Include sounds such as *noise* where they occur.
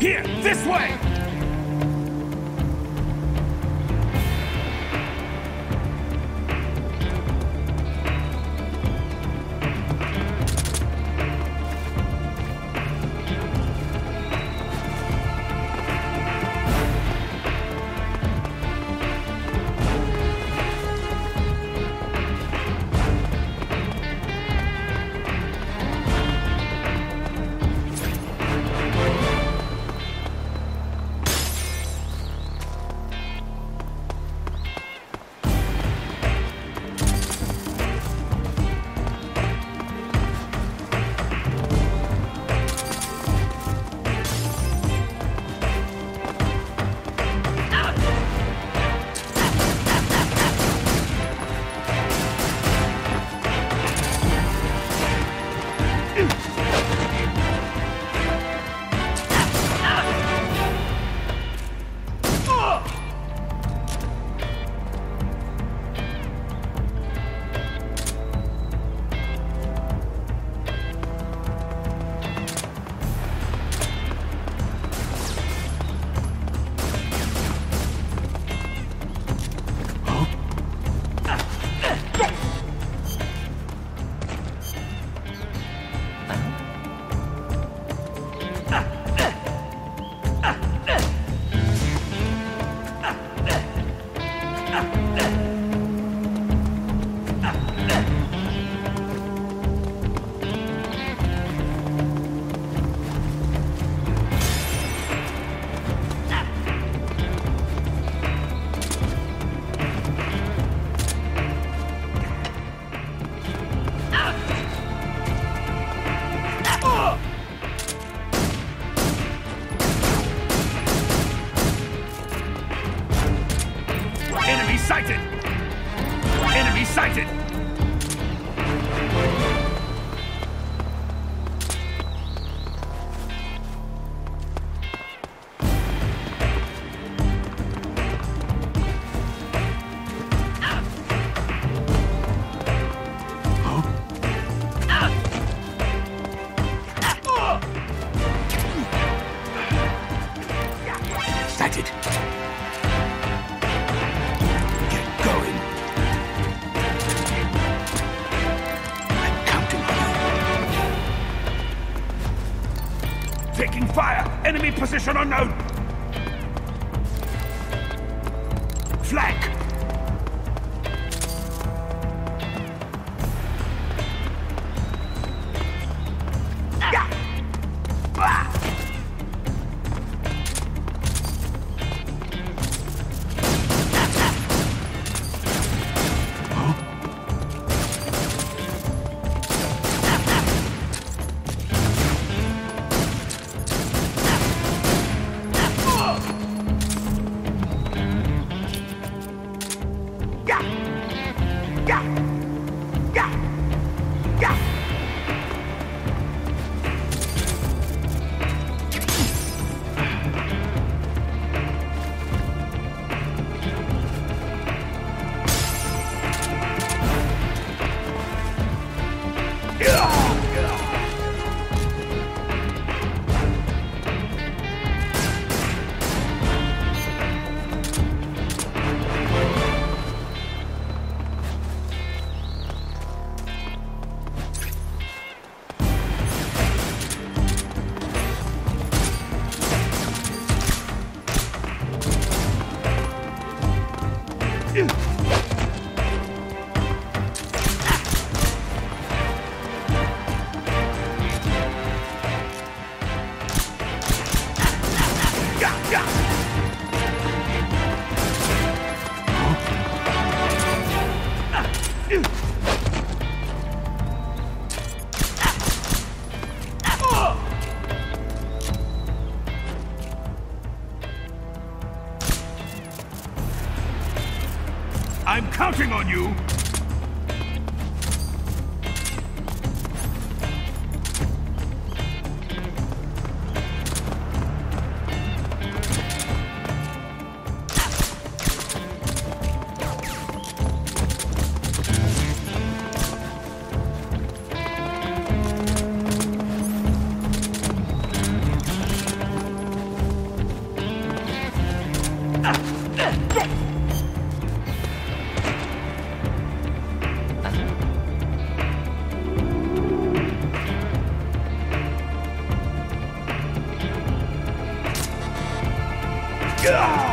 Here, this way! Enemy position unknown! Flank! I'm counting on you! Ah! *laughs* Yeah!